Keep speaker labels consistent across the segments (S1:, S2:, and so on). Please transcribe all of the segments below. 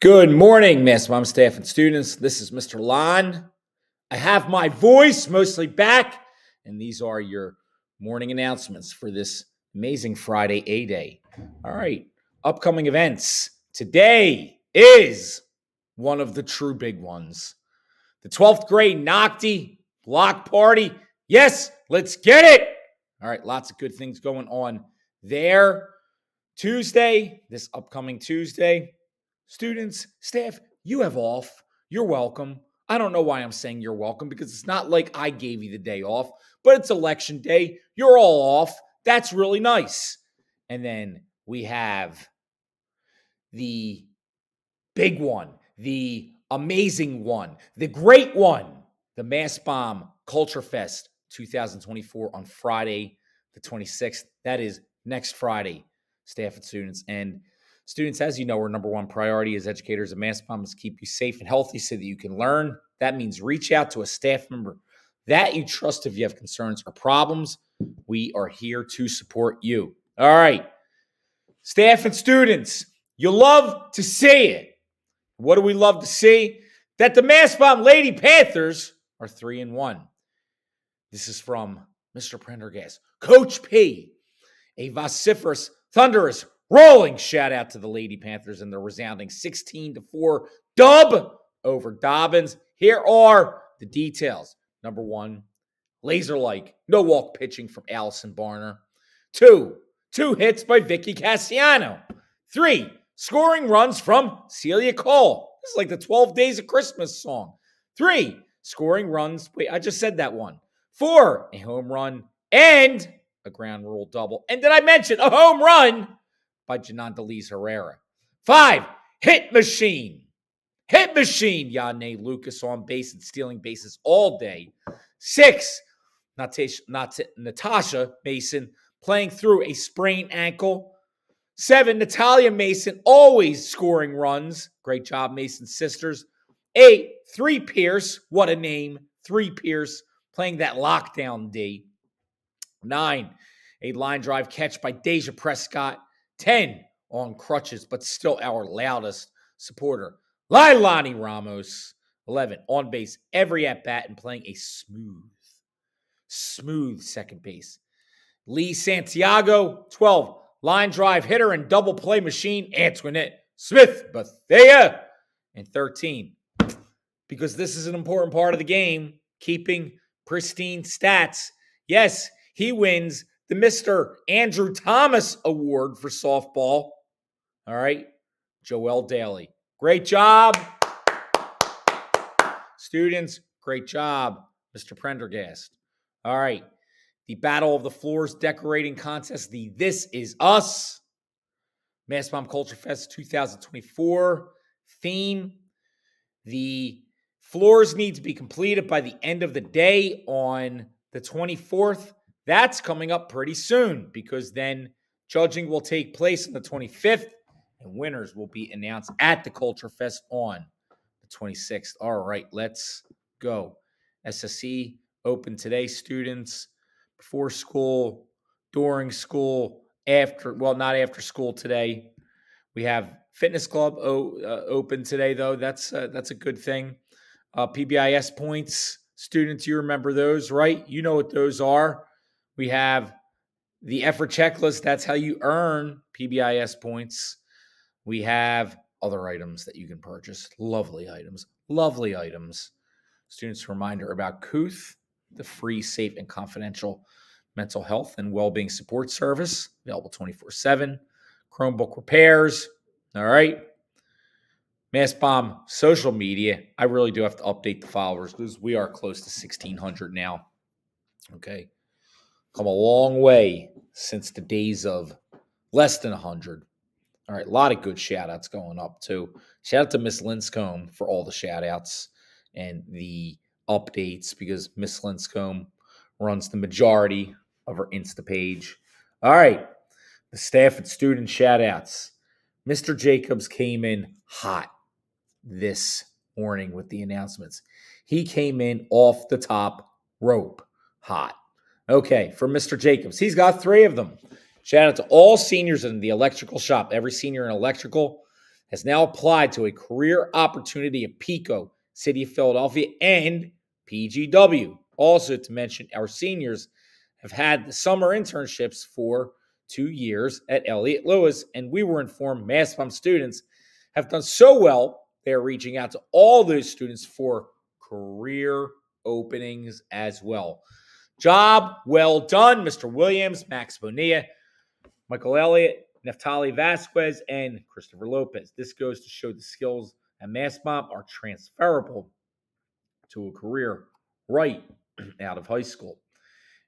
S1: Good morning, Mastbaum staff and students. This is Mr. Lon. I have my voice mostly back, and these are your morning announcements for this amazing Friday A Day. All right, upcoming events. Today is one of the true big ones the 12th grade Nocti block party. Yes, let's get it. All right, lots of good things going on there. Tuesday, this upcoming Tuesday, students, staff, you have off. You're welcome. I don't know why I'm saying you're welcome because it's not like I gave you the day off, but it's election day. You're all off. That's really nice. And then we have the big one, the amazing one, the great one, the Mastbaum Culture Fest 2024 on Friday, the 26th. That is next Friday, staff and students. And students, as you know, our number one priority as educators at Mastbaum is keep you safe and healthy so that you can learn. That means reach out to a staff member that you trust if you have concerns or problems. We are here to support you. All right. Staff and students, you love to see it. What do we love to see? That the Mastbaum Lady Panthers are three and one. This is from Mr. Prendergast. Coach P, a vociferous, thunderous, rolling shout out to the Lady Panthers and their resounding 16 to 4 dub over Dobbins. Here are the details. Number one, laser like, no walk pitching from Allison Barner. Two, two hits by Vicky Cassiano. Three, scoring runs from Celia Cole. This is like the 12 Days of Christmas song. Three, scoring runs. Wait, I just said that one. Four, a home run and a ground rule double. And did I mention a home run by Janan Delise Herrera? Five, hit machine. Hit machine, Yane Lucas on base and stealing bases all day. Six, Natasha, Natasha Mason playing through a sprained ankle. Seven, Natalia Mason always scoring runs. Great job, Mason sisters. Eight, Three Pierce. What a name. Three Pierce playing that lockdown D. Nine, a line drive catch by Deja Prescott. 10 on crutches, but still our loudest supporter. Lailani Ramos. 11 on base every at bat and playing a smooth, smooth second base. Lee Santiago. 12 line drive hitter and double play machine. Antoinette Smith Bethea. And 13 because this is an important part of the game, keeping pristine stats. Yes, he wins the Mr. Andrew Thomas Award for softball. All right, Joel Daly. Great job. Students, great job, Mr. Prendergast. All right, the Battle of the Floors decorating contest, the This Is Us Mastbaum Culture Fest 2024 theme. The floors need to be completed by the end of the day on the 24th. That's coming up pretty soon because then judging will take place on the 25th and winners will be announced at the Culture Fest on the 26th. All right, let's go. SSE open today, students, before school, during school, after, well, not after school today. We have fitness club o- uh, open today, though. That's uh, that's a good thing. Uh, PBIS points, students, you remember those, right? You know what those are. We have the effort checklist. That's how you earn PBIS points. We have other items that you can purchase. Lovely items. Lovely items. Students, reminder about Kooth, the free, safe, and confidential mental health and well-being support service, available 24-7. Chromebook repairs. All right. Mastbaum social media. I really do have to update the followers because we are close to 1,600 now. Okay. Come a long way since the days of less than 100. All right, a lot of good shout outs going up too. Shout out to Miss Linscomb for all the shout outs and the updates because Miss Linscomb runs the majority of her Insta page. All right, the staff and student shout outs. Mr. Jacobs came in hot this morning with the announcements. He came in off the top rope hot. Okay, for Mr. Jacobs, he's got three of them. Shout out to all seniors in the electrical shop. Every senior in electrical has now applied to a career opportunity at PECO, City of Philadelphia, and PGW. Also, to mention, our seniors have had summer internships for two years at Elliott Lewis, and we were informed Mastbaum students have done so well, they're reaching out to all those students for career openings as well. Job well done, Mr. Williams, Max Bonilla, Michael Elliott, Neftali Vasquez, and Christopher Lopez. This goes to show the skills at Mastbaum are transferable to a career right out of high school.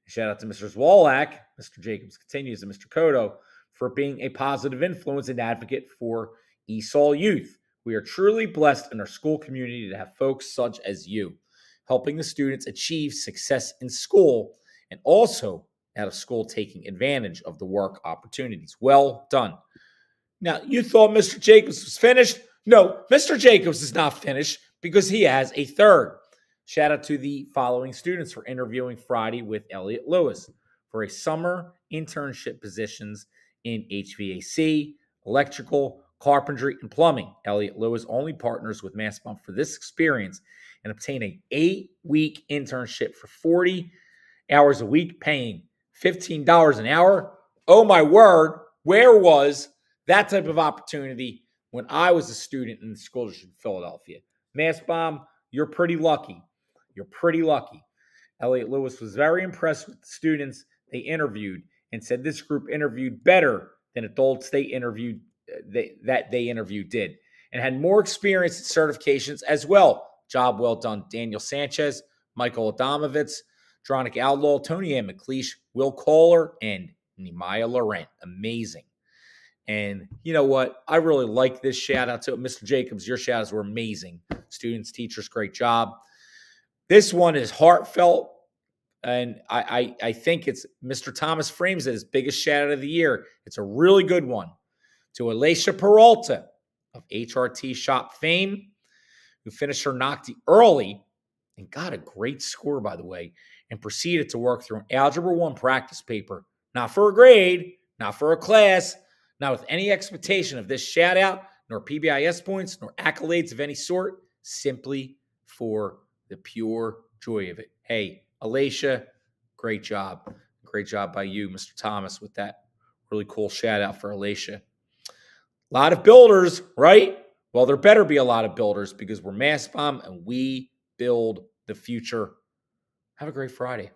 S1: Shout out to Mr. Zwolak, Mr. Jacobs continues, and Mr. Kodo for being a positive influence and advocate for ESOL youth. We are truly blessed in our school community to have folks such as you, helping the students achieve success in school and also out of school taking advantage of the work opportunities. Well done. Now, you thought Mr. Jacobs was finished? No, Mr. Jacobs is not finished because he has a third. Shout out to the following students for interviewing Friday with Elliott Lewis for a summer internship positions in HVAC, electrical, carpentry, and plumbing. Elliott Lewis only partners with Mastbaum for this experience and obtain a eight-week internship for 40 hours a week, paying $15 an hour. Oh my word, where was that type of opportunity when I was a student in the school district of Philadelphia? Mastbaum, you're pretty lucky. You're pretty lucky. Elliott Lewis was very impressed with the students they interviewed and said this group interviewed better than adult state interviewed uh, they, that they interviewed did and had more experience and certifications as well. Job well done. Daniel Sanchez, Michael Adamovitz, Dronic Outlaw, Tony Ann McLeish, Will Kohler, and Nehemiah Laurent. Amazing. And you know what? I really like this shout out to Mr. Jacobs. Your shout outs were amazing. Students, teachers, great job. This one is heartfelt, and I, I, I think it's Mr. Thomas frames it as biggest shout out of the year. It's a really good one to Alicia Peralta of HRT Shop fame, who finished her Nocti early and got a great score, by the way, and proceeded to work through an Algebra 1 practice paper, not for a grade, not for a class, not with any expectation of this shout out, nor PBIS points, nor accolades of any sort, simply for the pure joy of it. Hey, Alicia, great job. Great job by you, Mr. Thomas, with that really cool shout out for Alicia. A lot of builders, right? Well, there better be a lot of builders because we're Mastbaum and we build the future. Have a great Friday.